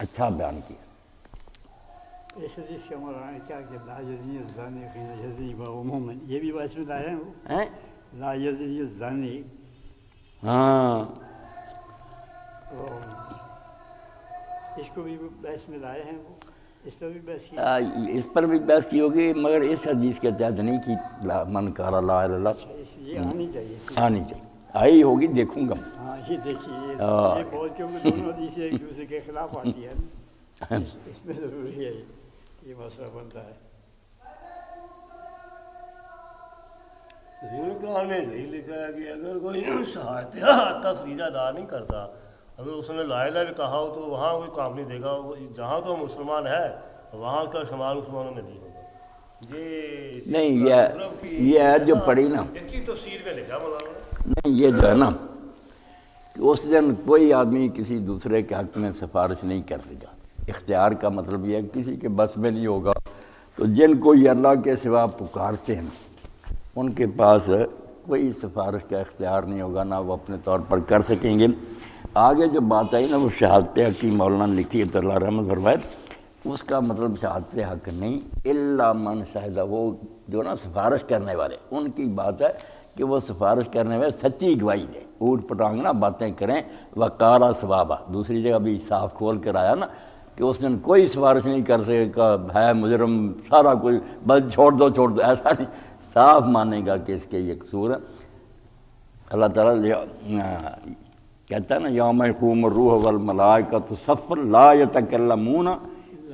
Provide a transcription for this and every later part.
अच्छा बयान किया। ला ये भी बहस में लाए हैं। वो हैं ला हाँ इसको भी बहस में लाए हैं वो इस पर भी बहस की आ, इस पर भी बहस की होगी मगर इस हदीस के तहत नहीं की मन कारा ला इल्लल्लाह। इसलिए आनी चाहिए। आनी चाहिए। आई होगी देखूँगा हाँ ये देखिए ये हाँ। बहुत क्योंकि दोनों हदीसें एक दूसरे के खिलाफ आती है ना। इस- इसमें ज़रूरी है ये ये मसला बनता है में यही लिखा है कि अगर कोई फरीजा अदा नहीं करता अगर उसने लाइला भी कहा हो तो वहाँ कोई काम नहीं देगा जहाँ तो मुसलमान है वहाँ का शुमार मुसलमानों में नहीं होगा ये नहीं, कुरान ये- शरीफ की- ये है जो पढ़ी ना। इसकी तफसीर में लिखा मौलाना नहीं, ये जो है ना, कि उस दिन कोई आदमी किसी दूसरे के हक में सिफारिश नहीं कर सका। इख्तियार का मतलब यह है, किसी के बस में नहीं होगा। तो जिनको ये अल्लाह के सिवा पुकारते हैं उनके पास कोई सिफारिश का इख्तियार नहीं होगा, ना वो अपने तौर पर कर सकेंगे। आगे जो बात आई ना, वो शहादत हक की मौलाना लिखी है तो अल्लाह रहमत फरमाए, उसका मतलब शहादत हक नहीं, इल्ला मन शाहिदा, वो जो ना, सिफारिश करने वाले, उनकी बात है कि वो सिफारिश करने में सच्ची गवाही दें। ऊट पटांग ना बातें करें, वकारा सवाबा। दूसरी जगह भी साफ़ खोल कर आया ना कि उस दिन कोई सिफारिश नहीं कर सकेगा, है मुजरम, सारा कोई बस छोड़ दो छोड़ दो, ऐसा नहीं। साफ़ मानेगा कि इसके ये कसूर है। अल्लाह ताला कहता है ना, यौम यकूम रूह वल तो सफ़र ला यतकल्लमून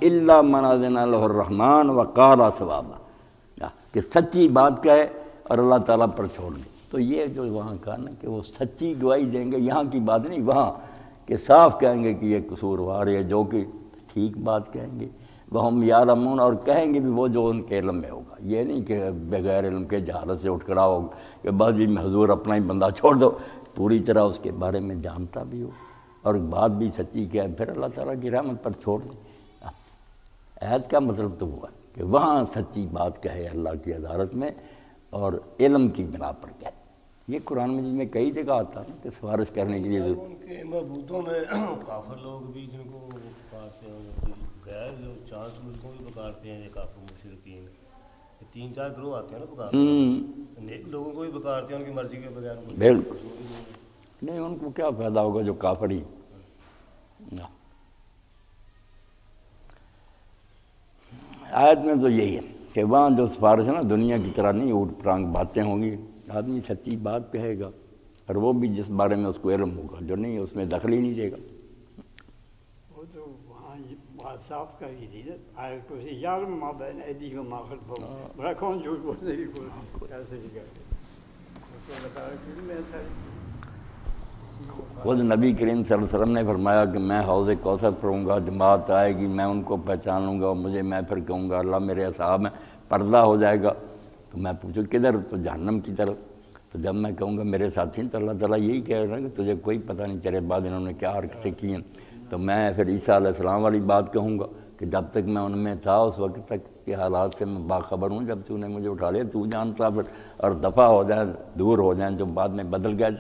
इल्ला मनादिन रहमान व काला सवाबा कि सच्ची बात कहे और अल्लाह ताला पर छोड़ दे। तो ये जो वहाँ का ना कि वो सच्ची गवाही देंगे, यहाँ की बात नहीं, वहाँ कि साफ़ कहेंगे कि ये कसूरवार है, जो कि ठीक बात कहेंगे। वह हम यार अमून और कहेंगे भी वो जो उनके इलम में होगा। ये नहीं कि बगैर इलम के जहालत से उठ खड़ा होगा कि बस जी हजूर अपना ही बंदा छोड़ दो। पूरी तरह उसके बारे में जानता भी हो और बात भी सच्ची क्या है, फिर अल्लाह ताला की रहमत पर छोड़ दे। ऐद का मतलब तो हुआ कि वहाँ सच्ची बात कहे अल्लाह की अदालत में और इलम की बिना पर गए ये कुरान मजीद में कई जगह आता है ना कि सिफारिश करने के लिए उनके मबूतों में काफर लोग भी जिनको वो पुकारते हैं गैर जो चार सूरज को भी पुकारते हैं ये काफर मुशरकिन। तीन चार ग्रोह आते हैं ना पुकारते हम्म, लोगों को भी पुकारते हैं उनकी मर्ज़ी के बगैर बिल्कुल। नहीं उनको क्या फ़ायदा होगा जो काफड़ी ना। आयत में तो यही है। कि वहाँ जो सिफारिश है ना दुनिया की तरह नहीं ऊट पटांग बातें होंगी। आदमी सच्ची बात कहेगा और वो भी जिस बारे में उसको इलम होगा जो नहीं उसमें दखल ही नहीं देगा। वो तो वहाँ बात साफ़ कर ही थी ना। आए से यार माँ बहन ऐदी को माँ खल बड़ा कौन झूठ बोलने की कोई कैसे ही? करते। उसको बता कि मैं सारी खुद नबी करीम वसल्लम ने फरमाया कि मैं हौज़ कौसर पढ़ूँगा जमात आएगी, मैं उनको पहचान लूँगा और मुझे, मैं फिर कहूँगा, अल्लाह मेरे असाब में पर्दा हो जाएगा। तो मैं पूछूँ, किधर? तो जहन्नम की तरफ़। तो जब मैं कहूँगा, मेरे साथी तो अल्लाह ताला यही कह रहा है कि तुझे कोई पता नहीं तेरे बाद इन्होंने क्या हरकतें की हैं। तो मैं फिर ईसा वाली बात कहूँगा कि जब तक मैं उनमें था, उस वक्त तक के हालात से मैं बाखबर हूँ, जब तूने मुझे उठा लिया, तू जानता फिर, और दफ़ा हो जाए, दूर हो जाए, जो बाद में बदल गया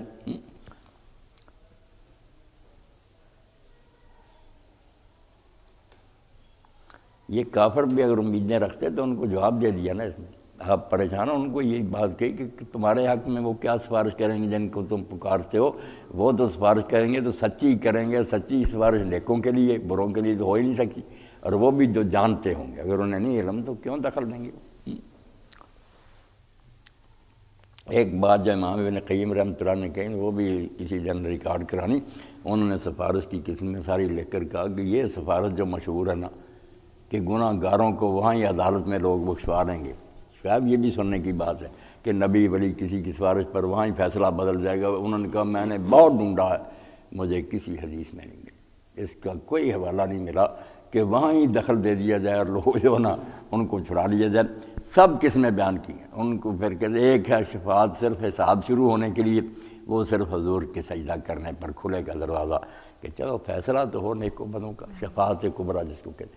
ये काफर भी अगर उम्मीदें रखते तो उनको जवाब दे दिया ना इसमें आप परेशान हो, उनको यही बात कही कि तुम्हारे हक में वो क्या सिफारिश करेंगे जिनको तुम पुकारते हो? वो तो सिफारिश करेंगे तो सच्ची करेंगे, सच्ची सिफारिश नेकों के लिए, बुरों के लिए तो हो ही नहीं सकती और वो भी जो जानते होंगे। अगर उन्हें नहीं इलम तो क्यों दखल देंगे एक बात जो इमाम इबन क़य्यम रहमत ने कही, वो भी किसी जन रिकॉर्ड करानी, उन्होंने सिफारिश की किस्में सारी लेकर कहा कि ये सिफारिश जो मशहूर है ना कि गुनाहगारों को वहाँ ही अदालत में लोग बख्शवा देंगे। शायद ये भी सुनने की बात है कि नबी वली किसी की सिफारिश पर वहाँ ही फैसला बदल जाएगा। उन्होंने कहा, मैंने बहुत ढूंढा है, मुझे किसी हदीस में नहीं मिला। इसका कोई हवाला नहीं मिला कि वहाँ ही दखल दे दिया जाए और लोग जो ना, उनको छुड़ा लिया जाए। सब किसने बयान किए? उनको फिर कहते, एक है शफात, सिर्फ़ हिसाब शुरू होने के लिए। वो सिर्फ़ हजूर के सजदा करने पर खुलेगा दरवाज़ा। कि चलो, फैसला तो हो नेको बदों का शफात कुबरा जिसको कहते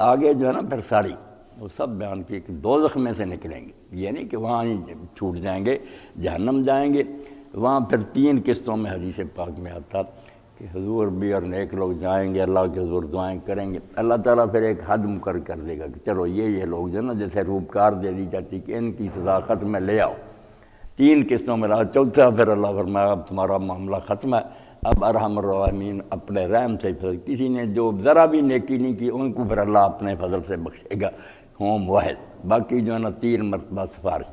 आगे जो है ना फिर सारी, वो सब बयान की दो में से निकलेंगे। ये नहीं कि वहाँ ही छूट जाएँगे, जहन्नम जाएँगे। वहाँ फिर तीन किस्तों में हदीस पाक में आता कि हजूर भी और नेक लोग जाएँगे, अल्लाह के हजूर दुआएँ करेंगे। अल्लाह ताला फिर एक हद मुकर कर देगा कि चलो ये ये लोग जो ना जैसे रूपकार दे दी जाती कि, इनकी सजा ख़त्म है, ले आओ। तीन किस्तों में रहा चौथा फिर अल्लाह फरमाया, अब तुम्हारा मामला ख़त्म है। अब अरहमीन अपने रहम से फिर किसी ने जो ज़रा भी नेकी नहीं की, उनको फिर अल्लाह अपने फजल से बख्शेगा। होम वाहिद। बाकी जो है ना, तीन मरतबा सिफारिश।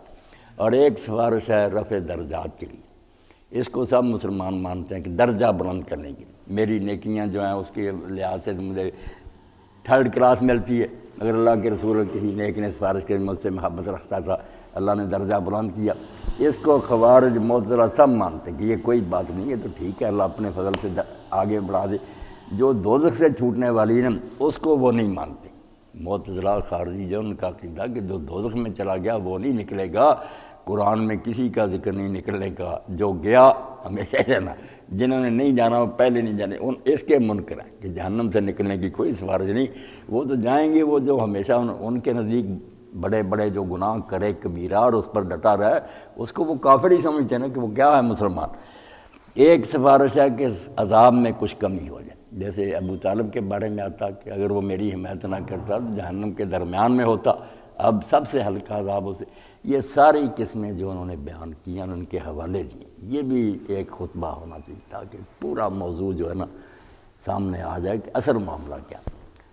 और एक सिफारिश है रफ़ दर्जात के लिए। इसको सब मुसलमान मानते हैं कि दर्जा बुलंद करने के लिए। मेरी नेकियाँ जो हैं, उसके लिहाज से मुझे थर्ड क्लास मिलती है। अगर अल्लाह के रसूल किसी नेक ने सिफारिश कर मुझसे मोहब्बत रखता था। अल्लाह ने दर्जा बुलंद किया। इसको खबारज मोतरा सब मानते कि ये कोई बात नहीं है तो ठीक है, अल्लाह अपने फजल से आगे बढ़ा दे। जो दोजख से छूटने वाली है उसको वो नहीं मानते। मोतला खारजी जो उनका अकीदा कि जो दोजख में चला गया वो नहीं निकलेगा। कुरान में किसी का ज़िक्र नहीं निकलने का जो गया हमेशा ही रहना। जिन्होंने नहीं जाना वो पहले नहीं जाने। उन इसके मुनकर हैं कि जहन्नम से निकलने की कोई सिफारिश नहीं। वो तो जाएँगे वो जो हमेशा उन, उनके नज़दीक बड़े बड़े जो गुनाह करे कबीरा और उस पर डटा रहे उसको वो काफिर ही समझते हैं ना कि वो क्या है मुसलमान। एक सिफारिश है कि अजाब में कुछ कमी हो जाए। जैसे अबू तालब के बारे में आता कि अगर वो मेरी हिमायत ना करता तो जहन्नम के दरमियान में होता। अब सबसे हल्का अजाब उसे। ये सारी किस्में जो उन्होंने बयान किया उनके हवाले दिए ये भी एक खुतबा होना चाहिए ताकि पूरा मौजू जो है ना सामने आ जाए कि असल मामला क्या।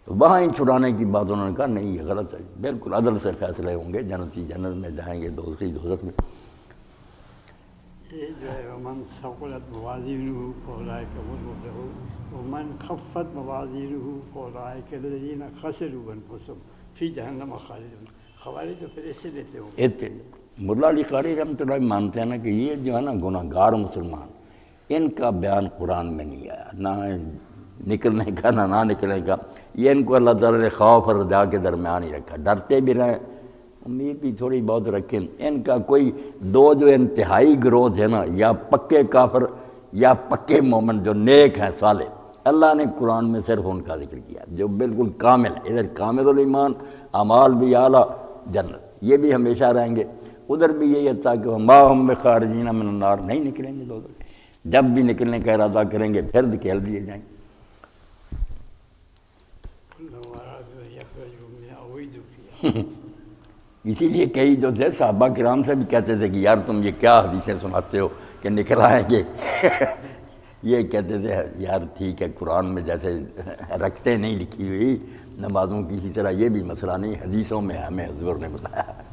तो वहाँ ही छुड़ाने की बात उन्होंने कहा, नहीं, ये गलत है। बिल्कुल अदल से फैसले होंगे जनती जन्नत में जाएँगे दूसरी दोजत में। फ़ौलाए के लजीन खसर बन फ़ी जहन्नम खालिद खबारी तो मानते हैं ना कि ये जो है ना गुनागार मुसलमान इनका बयान कुरान में नहीं आया ना निकलने का ना ना निकलने का ये इनको अल्लाह खौफ और रजा के दरमियान ही रखा डरते भी रहें उम्मीद भी थोड़ी बहुत रखें। इनका कोई दो जो इंतहाई ग्रोथ है ना या पक्के काफर या पक्के मोमन जो नेक हैं साले अल्लाह ने कुरान में सिर्फ़ उनका ज़िक्र किया जो बिल्कुल कामिल है। इधर कामिल ईमान अमाल भी आला जन्नत। ये भी हमेशा रहेंगे। उधर भी यही था कि माँ हम में खारजीना में नार। नहीं निकलेंगे दो जब भी निकलने का इरादा करेंगे फिर निकल दिए जाएँगे। इसीलिए कई जो थे साहबा कराम से भी कहते थे कि यार तुम ये क्या हदीसें सुनाते हो कि निकल आएँगे? ये कहते थे, यार ठीक है, कुरान में जैसे रखते नहीं लिखी हुई नमाजों की, इसी तरह ये भी मसला नहीं, हदीसों में हमें हजूर ने बताया।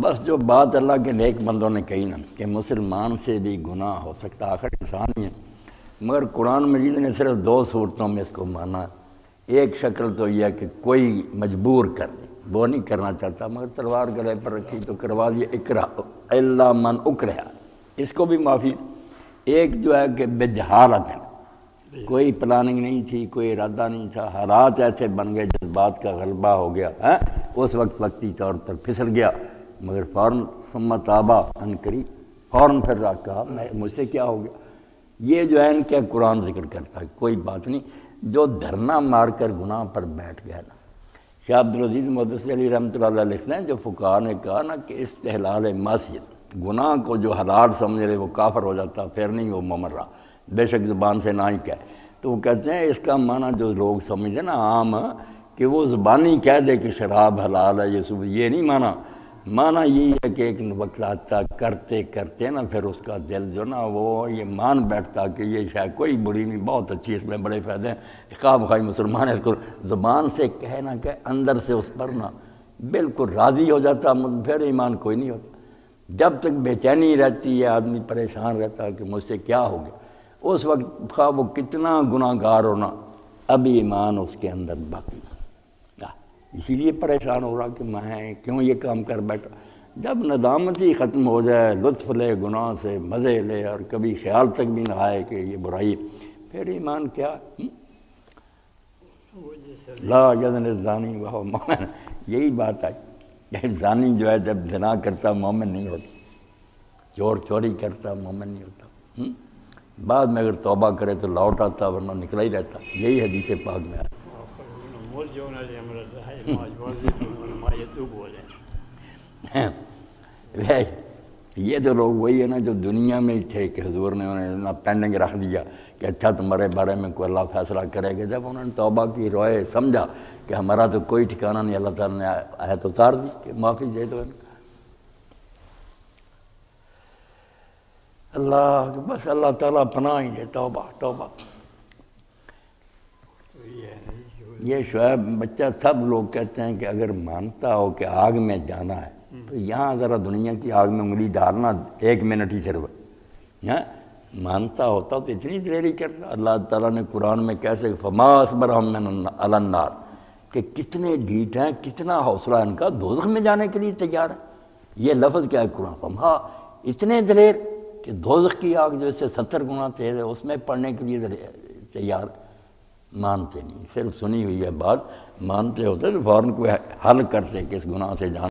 बस जो बात अल्लाह के नेक बंदों ने कही ना, कि मुसलमान से भी गुनाह हो सकता आखिर इंसान ही है। मगर कुरान मजीद ने सिर्फ़ दो सूरतों में इसको माना। एक शक्ल तो यह कि कोई मजबूर कर दे वो नहीं करना चाहता, मगर तलवार गले पर रखी तो करवा दिया इकरा अल्लाह मन उकरा इसको भी माफ़ी। एक जो है कि बेजहालत है। कोई प्लानिंग नहीं थी, कोई इरादा नहीं था। हालात ऐसे बन गए, जज्बात का गलबा हो गया, है? उस वक्त वक्ती तौर पर फिसल गया। मगर फ़ौर सम्मत आबा अन करी। फ़ौरन फिर कहा मुझसे क्या हो गया? ये जो है इनके कुरान ज़िक्र करता है, कोई बात नहीं। जो धरना मार कर गुनाह पर बैठ गया ना, शाह अब्दुलजीज़ मुदस अली रहमत लिखते हैं, जो फ़ुकार ने कहा ना कि इस्तेलाल मस्जिद, गुनाह को जो हलाल समझ रहे, वो काफर हो जाता, फिर नहीं वो ममर रहा। बेशक ज़ुबान से ना ही कहे। तो वो कहते हैं, इसका माना जो लोग समझे ना आम, कि वो ज़ुबानी कह दे कि शराब हलाल है, ये सुबह ये नहीं माना। माना यही है कि एक वक्त आता करते करते ना, फिर उसका दिल जो ना, वो ये मान बैठता कि ये शायद कोई बुरी नहीं, बहुत अच्छी इसमें बड़े फ़ायदे हैं। खाब खाई मुसलमान इसको ज़ुबान से कहे ना कहे अंदर से उस पर ना बिल्कुल राज़ी हो जाता फिर ईमान कोई नहीं होता। जब तक बेचैनी रहती है, आदमी परेशान रहता है कि मुझसे क्या हो गया। उस वक्त खा वो कितना गुनागार होना अभी ईमान उसके अंदर बाकी इसीलिए परेशान हो रहा कि मैं क्यों ये काम कर बैठा? जब नदामत ही ख़त्म हो जाए, लुत्फ ले, गुनाह से मज़े ले और कभी ख्याल तक भी ना आए कि ये बुराई फिर ईमान क्या? हम्म? ला जदन जानी वह मोमिन। यही बात है जानी जो है, जब जना करता मोमिन नहीं होता। चोर चोरी करता मोमिन नहीं होता। हुँ? हम्म? बाद में अगर तौबा करे तो लौट आता, वरना निकला ही रहता। यही हदीस पाक में आया ये तो लोग वही है ना जो दुनिया में ही थे कि हजूर ने उन्हें ना पेंडिंग रख दिया कि अच्छा तुम्हारे बारे में कोई अल्लाह फैसला करेगा जब उन्होंने तौबा की रोए समझा कि हमारा तो कोई ठिकाना नहीं अल्लाह ताला ने आयत उतार दी कि माफ़ी दे दो अल्लाह बस अल्लाह ताला पनाह ही दे तौबा तौबा तो ये नहीं जो ये शुएब बच्चा सब लोग कहते हैं कि अगर मानता हो कि आग में जाना है तो यहाँ ज़रा दुनिया की आग में उंगली डालना एक मिनट ही सिर्फ़। यहाँ मानता होता तो इतनी देरी करना अल्लाह ताला ने कुरान में कैसे फमा असबर हम अलन्नार कि कितने ढीठ हैं, कितना हौसला इनका, दोजख में जाने के लिए तैयार है। ये लफ्ज़ क्या है कुरान फमा इतने दलेर कि दोजख की आग जो इससे सत्तर गुना तेज है, उसमें पढ़ने के लिए तैयार। मानते नहीं। सिर्फ़ सुनी हुई है बात, मानते होते तो फ़ौरन को हल करते कि इस गुनाह से जान